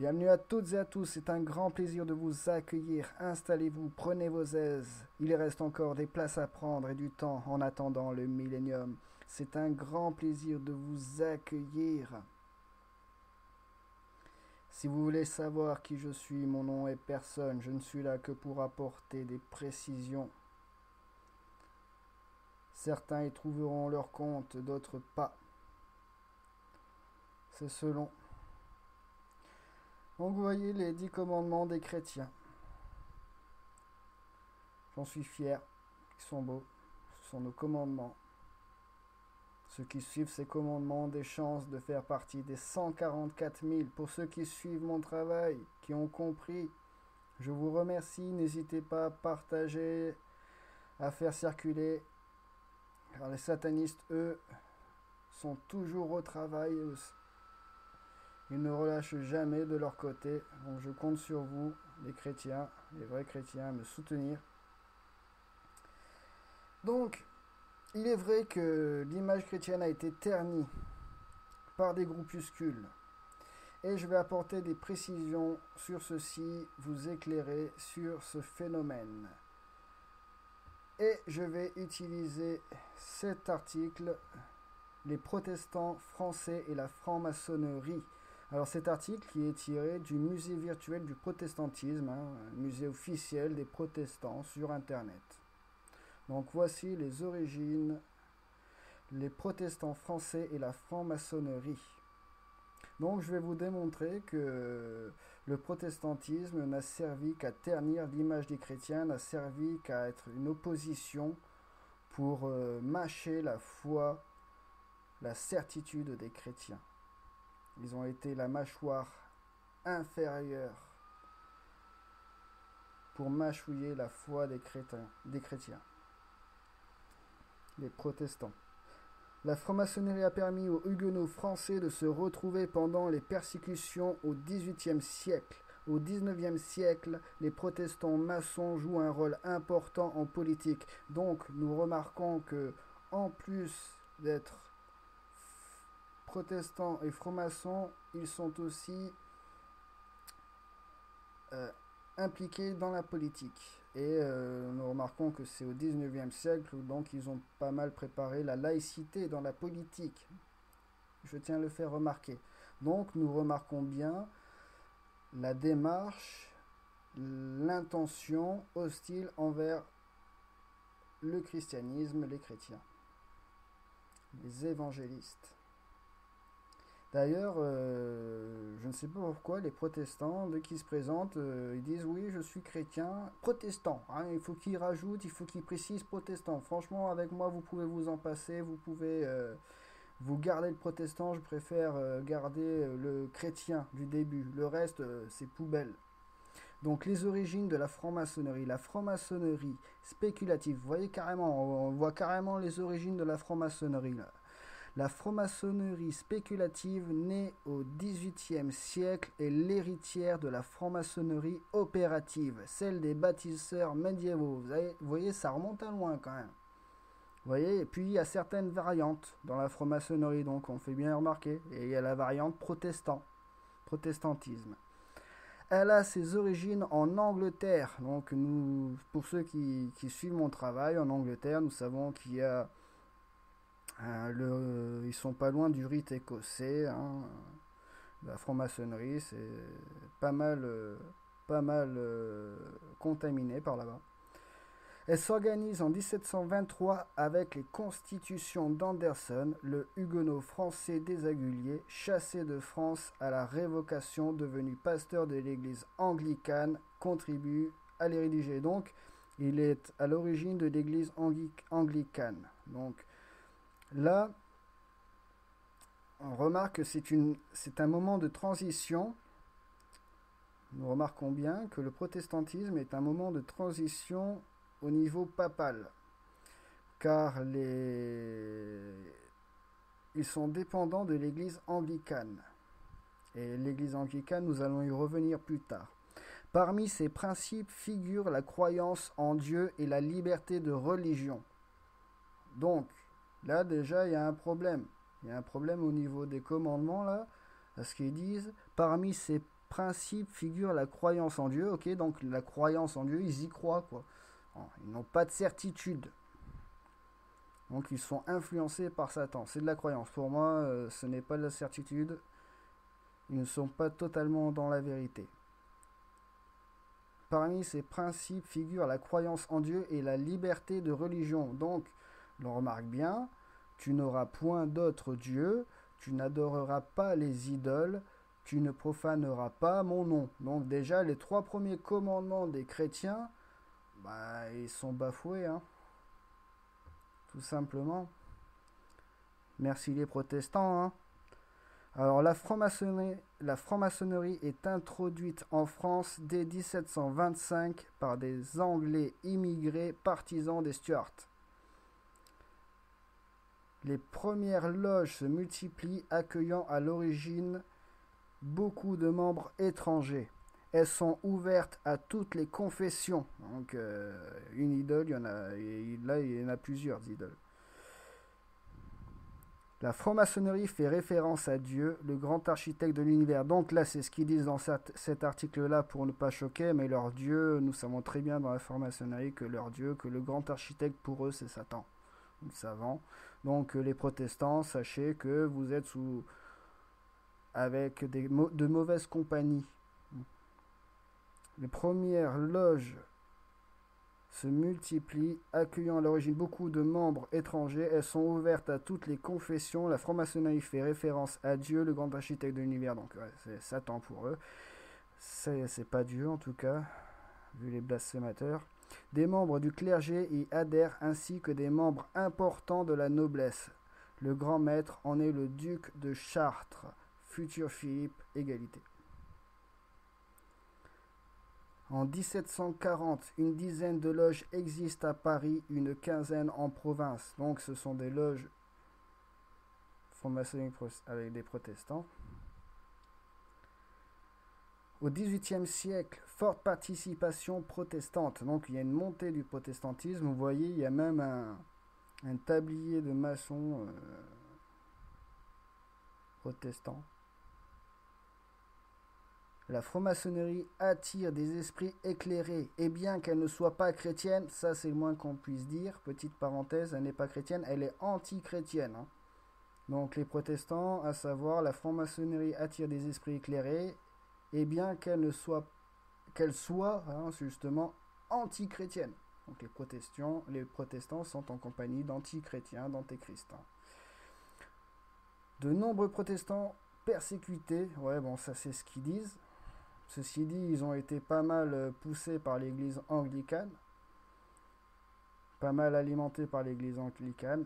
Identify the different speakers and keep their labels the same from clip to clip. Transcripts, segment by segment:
Speaker 1: Bienvenue à toutes et à tous, c'est un grand plaisir de vous accueillir. Installez-vous, prenez vos aises. Il reste encore des places à prendre et du temps en attendant le millénium. C'est un grand plaisir de vous accueillir. Si vous voulez savoir qui je suis, mon nom est personne. Je ne suis là que pour apporter des précisions. Certains y trouveront leur compte, d'autres pas. C'est selon. Vous voyez les dix commandements des chrétiens. J'en suis fier. Ils sont beaux. Ce sont nos commandements. Ceux qui suivent ces commandements ont des chances de faire partie des 144 000. Pour ceux qui suivent mon travail, qui ont compris, je vous remercie. N'hésitez pas à partager, à faire circuler. Car les satanistes, eux, sont toujours au travail. Ils ne relâchent jamais de leur côté. Donc je compte sur vous, les chrétiens, les vrais chrétiens, à me soutenir. Donc, il est vrai que l'image chrétienne a été ternie par des groupuscules. Et je vais apporter des précisions sur ceci, vous éclairer sur ce phénomène. Et je vais utiliser cet article, Les protestants français et la franc-maçonnerie. Alors cet article qui est tiré du musée virtuel du protestantisme, hein, musée officiel des protestants sur Internet. Donc voici les origines, les protestants français et la franc-maçonnerie. Donc je vais vous démontrer que le protestantisme n'a servi qu'à ternir l'image des chrétiens, n'a servi qu'à être une opposition pour euh, mâcher la foi, la certitude des chrétiens. Ils ont été la mâchoire inférieure pour mâchouiller la foi des Des chrétiens les protestants. La franc-maçonnerie a permis aux huguenots français de se retrouver pendant les persécutions au XVIIIe siècle. Au XIXe siècle, les protestants maçons jouent un rôle important en politique. Donc, nous remarquons que, en plus d'être protestants et francs-maçons, ils sont aussi euh, impliqués dans la politique. Et euh, nous remarquons que c'est au 19e siècle, donc ils ont pas mal préparé la laïcité dans la politique. Je tiens à le faire remarquer. Donc nous remarquons bien la démarche, l'intention hostile envers le christianisme, les chrétiens, les évangélistes. D'ailleurs, euh, je ne sais pas pourquoi les protestants, dès qu'ils se présentent, euh, ils disent oui, je suis chrétien, protestant. Hein, il faut qu'ils rajoutent, il faut qu'ils précisent protestant. Franchement, avec moi, vous pouvez vous en passer, vous pouvez euh, vous garder le protestant. Je préfère garder le chrétien du début. Le reste, c'est poubelle. Donc les origines de la franc-maçonnerie, la franc-maçonnerie spéculative, vous voyez carrément, on voit carrément les origines de la franc-maçonnerie. La franc-maçonnerie spéculative née au XVIIIe siècle est l'héritière de la franc-maçonnerie opérative, celle des bâtisseurs médiévaux. Vous, voyez, ça remonte à loin quand même. Vous voyez, et puis il y a certaines variantes dans la franc-maçonnerie, donc on fait bien remarquer. Et il y a la variante protestant, protestantisme. Elle a ses origines en Angleterre. Donc pour ceux qui suivent mon travail, en Angleterre, nous savons qu'il y a euh, le, ils sont pas loin du rite écossais. Hein. La franc-maçonnerie, c'est pas mal, euh, pas mal euh, contaminé par là-bas. Elle s'organise en 1723 avec les constitutions d'Anderson, le huguenot français désagulier, chassé de France à la révocation, devenu pasteur de l'église anglicane, contribue à les rédiger. Donc, il est à l'origine de l'église anglicane. Donc, Là, on remarque que c'est un moment de transition. Nous remarquons bien que le protestantisme est un moment de transition au niveau papal, car ils sont dépendants de l'Église anglicane. Et l'Église anglicane, nous allons y revenir plus tard. Parmi ces principes figure la croyance en Dieu et la liberté de religion. Donc, Là, déjà, il y a un problème. Il y a un problème au niveau des commandements, là, parce qu'ils disent, parmi ces principe figure la croyance en Dieu. Ok, donc la croyance en Dieu, ils y croient quoi. Ils n'ont pas de certitude. Donc ils sont influencés par Satan. C'est de la croyance. Pour moi, euh, ce n'est pas de la certitude. Ils ne sont pas totalement dans la vérité. Parmi ces principes figurent la croyance en Dieu et la liberté de religion. Donc, l'on remarque bien, tu n'auras point d'autre Dieu, tu n'adoreras pas les idoles, tu ne profaneras pas mon nom. Donc déjà, les trois premiers commandements des chrétiens, bah, ils sont bafoués, hein. tout simplement. Merci les protestants. Hein. Alors la franc-maçonnerie, la franc-maçonnerie est introduite en France dès 1725 par des Anglais immigrés partisans des Stuarts. Les premières loges se multiplient, accueillant à l'origine beaucoup de membres étrangers. Elles sont ouvertes à toutes les confessions. Donc, euh, une idole, il y en a, là, il y en a plusieurs idoles. La franc-maçonnerie fait référence à Dieu, le grand architecte de l'univers. Donc là, c'est ce qu'ils disent dans cet article-là pour ne pas choquer, mais leur Dieu, nous savons très bien dans la franc-maçonnerie que leur Dieu, que le grand architecte pour eux, c'est Satan. Nous le savons. Donc les protestants, sachez que vous êtes sous avec des, de mauvaises compagnies. Les premières loges se multiplient, accueillant à l'origine beaucoup de membres étrangers. Elles sont ouvertes à toutes les confessions. La franc-maçonnerie fait référence à Dieu, le grand architecte de l'univers. Donc c'est Satan pour eux. C'est pas Dieu en tout cas, vu les blasphémateurs. Des membres du clergé y adhèrent ainsi que des membres importants de la noblesse. Le grand maître en est le duc de Chartres, futur Philippe, égalité. En 1740, une dizaine de loges existent à Paris, une quinzaine en province. Donc ce sont des loges franc-maçonniques avec des protestants. Au XVIIIe siècle, forte participation protestante. Donc il y a une montée du protestantisme. Vous voyez, il y a même un, tablier de maçons euh, protestants. La franc-maçonnerie attire des esprits éclairés, et bien qu'elle ne soit pas chrétienne, ça c'est le moins qu'on puisse dire, petite parenthèse, elle n'est pas chrétienne, elle est anti-chrétienne. Hein. Donc les protestants, à savoir la franc-maçonnerie attire des esprits éclairés, et bien qu'elle ne soit qu'elle soit hein, justement anti-chrétienne. Donc les protestants, les protestants sont en compagnie d'anti-chrétiens, d'antéchrist. De nombreux protestants persécutés, ouais bon ça c'est ce qu'ils disent, Ceci dit, ils ont été pas mal euh, poussés par l'église anglicane, pas mal alimentés par l'église anglicane.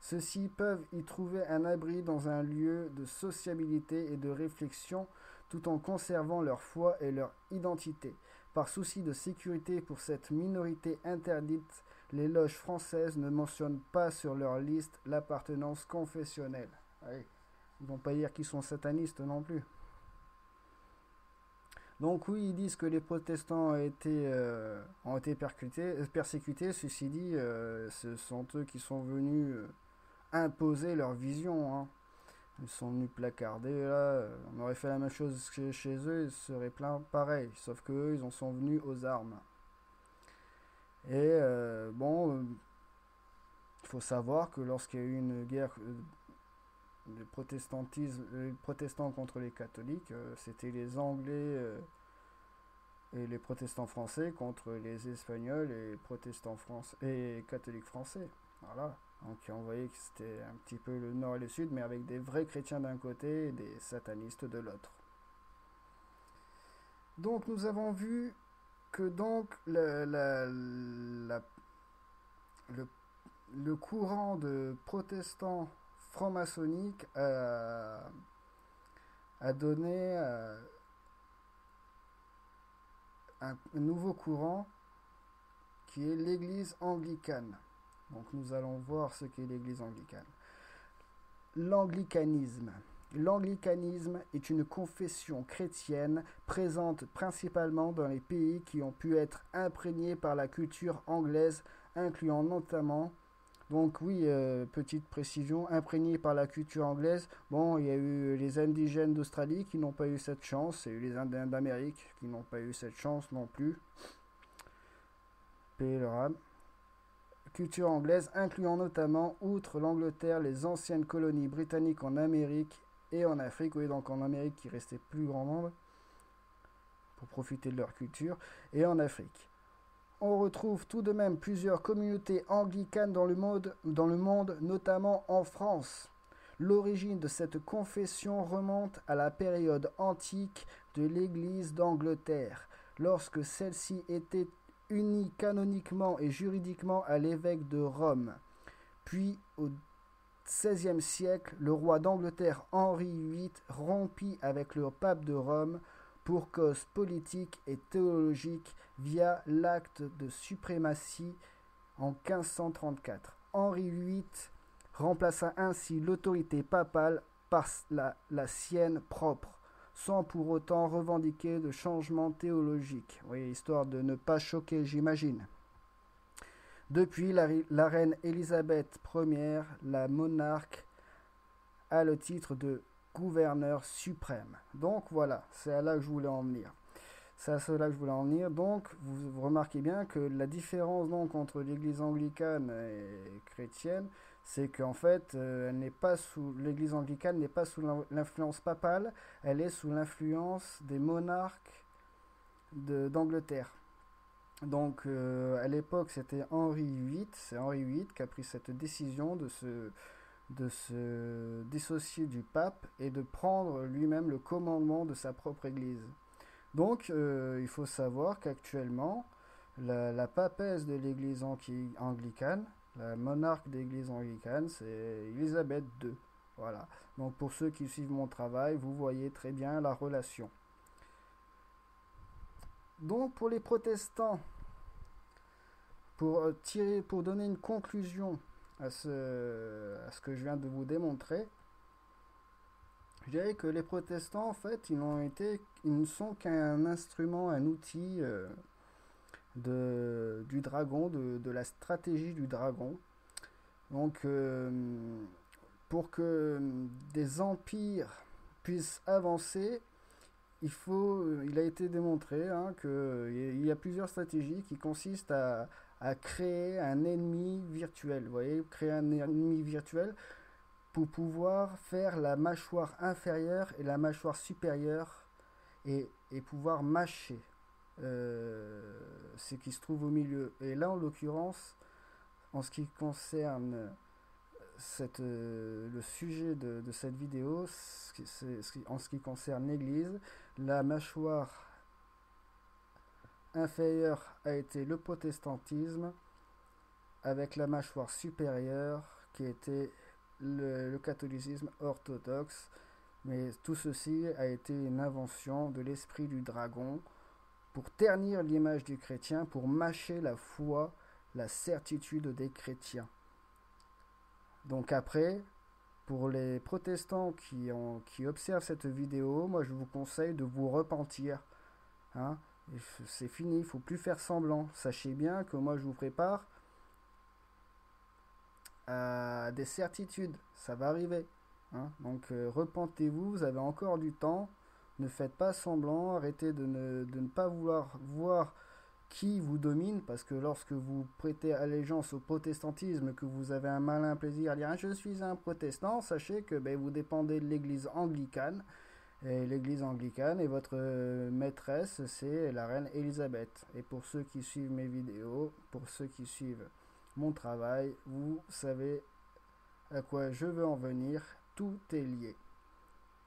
Speaker 1: Ceux-ci peuvent y trouver un abri dans un lieu de sociabilité et de réflexion tout en conservant leur foi et leur identité. Par souci de sécurité pour cette minorité interdite, les loges françaises ne mentionnent pas sur leur liste l'appartenance confessionnelle. Ils vont pas dire qu'ils sont satanistes non plus. Donc oui, ils disent que les protestants ont été, euh, été persécutés. Ceci dit, euh, ce sont eux qui sont venus euh, imposer leur vision. Hein. Ils sont venus placarder. Là, on aurait fait la même chose chez, eux, ils seraient plein pareil. Sauf qu'eux, ils en sont venus aux armes. Et bon, il faut savoir que lorsqu'il y a eu une guerre le protestantisme, protestants contre les catholiques, euh, c'était les Anglais euh, et les protestants français contre les Espagnols et protestants français et catholiques français. Voilà. Donc on voyait que c'était un petit peu le nord et le sud, mais avec des vrais chrétiens d'un côté et des satanistes de l'autre. Donc nous avons vu que donc le, courant de protestants franc-maçonnique a, donné euh, un, nouveau courant qui est l'Église anglicane. Donc nous allons voir ce qu'est l'Église anglicane. L'anglicanisme. L'anglicanisme est une confession chrétienne présente principalement dans les pays qui ont pu être imprégnés par la culture anglaise, incluant notamment Donc oui, euh, petite précision, imprégné par la culture anglaise. Bon, il y a eu les indigènes d'Australie qui n'ont pas eu cette chance, eu les Indiens d'Amérique qui n'ont pas eu cette chance non plus. Paix leur Culture anglaise incluant notamment, outre l'Angleterre, les anciennes colonies britanniques en Amérique et en Afrique. Oui, donc en Amérique qui restait plus grand nombre pour profiter de leur culture, et en Afrique. On retrouve tout de même plusieurs communautés anglicanes dans le monde, dans le monde notamment en France. L'origine de cette confession remonte à la période antique de l'Église d'Angleterre, lorsque celle-ci était unie canoniquement et juridiquement à l'évêque de Rome. Puis, au XVIe siècle, le roi d'Angleterre Henri VIII rompit avec le pape de Rome pour cause politique et théologique via l'acte de suprématie en 1534. Henri VIII remplaça ainsi l'autorité papale par la, la, sienne propre, sans pour autant revendiquer de changement théologique. Oui, histoire de ne pas choquer, j'imagine. Depuis, la, reine Élisabeth Ier, la monarque, a le titre de gouverneur suprême. Donc voilà, c'est à là que je voulais en venir. C'est à cela que je voulais en venir. Donc, vous, remarquez bien que la différence donc entre l'Église anglicane et chrétienne, c'est qu'en fait, euh, elle n'est pas sous l'Église anglicane n'est pas sous l'influence papale, elle est sous l'influence des monarques d'Angleterre. Donc, euh, à l'époque, c'était Henri VIII, c'est Henri VIII qui a pris cette décision de se de se dissocier du pape et de prendre lui-même le commandement de sa propre Église. Donc euh, il faut savoir qu'actuellement, la, papesse de l'Église anglicane, la monarque de l'Église anglicane, c'est Élisabeth II. Voilà. Donc pour ceux qui suivent mon travail, vous voyez très bien la relation. Donc pour les protestants, pour euh, tirer, pour donner une conclusion à ce, à ce que je viens de vous démontrer, je dirais que les protestants, en fait, ils, ont été, ils ne sont qu'un instrument, un outil euh, de, du dragon, de, de, la stratégie du dragon. Donc, euh, pour que des empires puissent avancer, il, faut, il a été démontré hein, qu'il y a plusieurs stratégies qui consistent à, à créer un ennemi virtuel. Vous voyez, créer un ennemi virtuel pour pouvoir faire la mâchoire inférieure et la mâchoire supérieure et, et pouvoir mâcher euh, ce qui se trouve au milieu. Et là, en l'occurrence, en ce qui concerne cette, euh, le sujet de, cette vidéo, en ce qui concerne l'Église, la mâchoire inférieur a été le protestantisme, avec la mâchoire supérieure qui était le, catholicisme orthodoxe. Mais tout ceci a été une invention de l'esprit du dragon pour ternir l'image du chrétien, pour mâcher la foi, la certitude des chrétiens. Donc après, pour les protestants qui, observent cette vidéo, moi je vous conseille de vous repentir. Hein c'est fini, il faut plus faire semblant. Sachez bien que moi je vous prépare à des certitudes, ça va arriver. Hein. Donc euh, repentez-vous, vous avez encore du temps. Ne faites pas semblant, arrêtez de ne, pas vouloir voir qui vous domine, parce que lorsque vous prêtez allégeance au protestantisme, que vous avez un malin plaisir à dire je suis un protestant, sachez que ben, vous dépendez de l'église anglicane, l'église anglicane et votre euh, maîtresse c'est la reine Elisabeth. Et pour ceux qui suivent mes vidéos, pour ceux qui suivent mon travail, vous savez à quoi je veux en venir, tout est lié.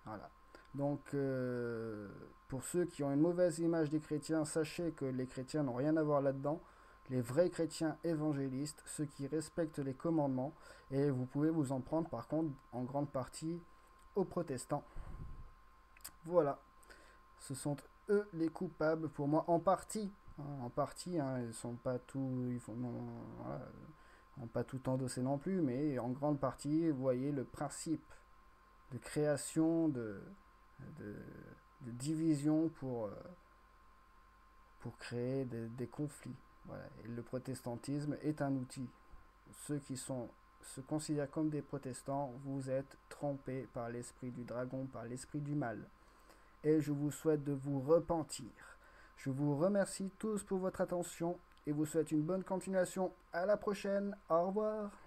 Speaker 1: Voilà. Donc euh, pour ceux qui ont une mauvaise image des chrétiens, sachez que les chrétiens n'ont rien à voir là-dedans. Les vrais chrétiens évangélistes, ceux qui respectent les commandements, et vous pouvez vous en prendre par contre en grande partie aux protestants. Voilà. Ce sont eux les coupables pour moi, en partie. Hein, en partie, hein, ils sont pas tout, ils font, pas tout endossé non plus, mais en grande partie, vous voyez le principe de création de, de, division pour, euh, créer des, conflits. Le protestantisme est un outil. ceux qui se considèrent comme des protestants, vous êtes trompés par l'esprit du dragon, par l'esprit du mal. Et je vous souhaite de vous repentir. Je vous remercie tous pour votre attention et vous souhaite une bonne continuation. À la prochaine. Au revoir.